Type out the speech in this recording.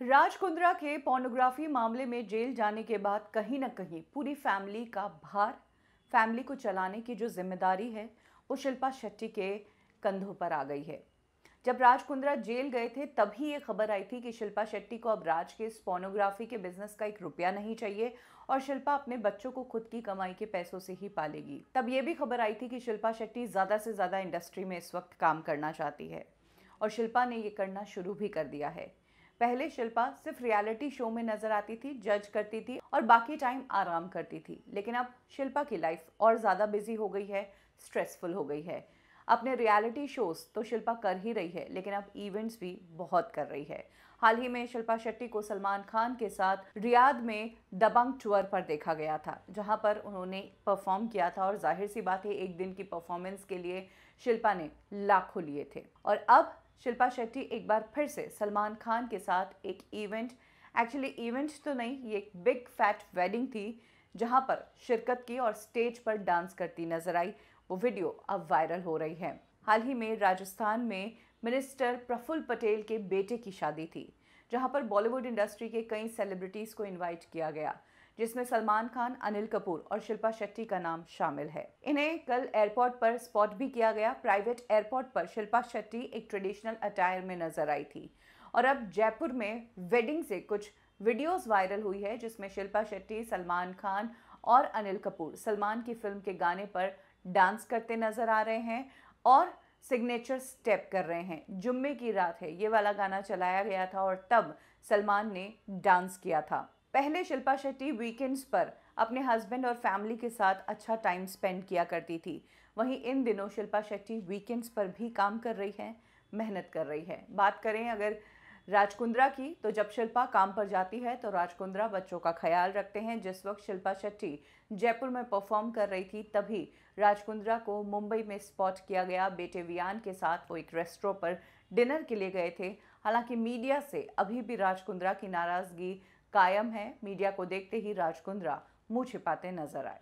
राज कुंद्रा के पोर्नोग्राफी मामले में जेल जाने के बाद कहीं ना कहीं पूरी फैमिली का भार फैमिली को चलाने की जो ज़िम्मेदारी है, वो शिल्पा शेट्टी के कंधों पर आ गई है। जब राज कुंद्रा जेल गए थे, तभी ये खबर आई थी कि शिल्पा शेट्टी को अब राज के इस पोर्नोग्राफी के बिज़नेस का एक रुपया नहीं चाहिए और शिल्पा अपने बच्चों को खुद की कमाई के पैसों से ही पालेगी। तब ये भी खबर आई थी कि शिल्पा शेट्टी ज़्यादा से ज़्यादा इंडस्ट्री में इस वक्त काम करना चाहती है और शिल्पा ने ये करना शुरू भी कर दिया है। पहले शिल्पा सिर्फ़ रियलिटी शो में नज़र आती थी, जज करती थी और बाकी टाइम आराम करती थी। लेकिन अब शिल्पा की लाइफ और ज़्यादा बिज़ी हो गई है स्ट्रेसफुल हो गई है। अपने रियलिटी शोज़ तो शिल्पा कर ही रही है, लेकिन अब इवेंट्स भी बहुत कर रही है। हाल ही में शिल्पा शेट्टी को सलमान खान के साथ रियाद में दबंग टूर पर देखा गया था, जहाँ पर उन्होंने परफॉर्म किया था और ज़ाहिर सी बात है, एक दिन की परफॉर्मेंस के लिए शिल्पा ने लाखों लिए थे। और अब शिल्पा शेट्टी एक बार फिर से सलमान खान के साथ एक इवेंट एक्चुअली इवेंट तो नहीं, ये एक बिग फैट वेडिंग थी, जहाँ पर शिरकत की और स्टेज पर डांस करती नज़र आई। वो वीडियो अब वायरल हो रही है। हाल ही में राजस्थान में मिनिस्टर प्रफुल्ल पटेल के बेटे की शादी थी, जहाँ पर बॉलीवुड इंडस्ट्री के कई सेलिब्रिटीज़ को इनवाइट किया गया। जिसमें सलमान खान, अनिल कपूर और शिल्पा शेट्टी का नाम शामिल है। इन्हें कल एयरपोर्ट पर स्पॉट भी किया गया। प्राइवेट एयरपोर्ट पर शिल्पा शेट्टी एक ट्रेडिशनल अटायर में नज़र आई थी। और अब जयपुर में वेडिंग से कुछ वीडियोस वायरल हुई है, जिसमें शिल्पा शेट्टी, सलमान खान और अनिल कपूर सलमान की फ़िल्म के गाने पर डांस करते नज़र आ रहे हैं और सिग्नेचर स्टेप कर रहे हैं। जुम्मे की रात है, ये वाला गाना चलाया गया था और तब सलमान ने डांस किया था। पहले शिल्पा शेट्टी वीकेंड्स पर अपने हस्बैंड और फैमिली के साथ अच्छा टाइम स्पेंड किया करती थी। वहीं इन दिनों शिल्पा शेट्टी वीकेंड्स पर भी काम कर रही हैं, मेहनत कर रही है। बात करें अगर राजकुंद्रा की तो जब शिल्पा काम पर जाती है तो राजकुंद्रा बच्चों का ख्याल रखते हैं। जिस वक्त शिल्पा शेट्टी जयपुर में परफॉर्म कर रही थी, तभी राजकुंद्रा को मुंबई में स्पॉट किया गया। बेटे वियान के साथ वो एक रेस्टोरों पर डिनर के लिए गए थे। हालाँकि मीडिया से अभी भी राजकुंद्रा की नाराज़गी कायम है मीडिया को देखते ही राजकुंद्रा मुँह छिपाते नज़र आए।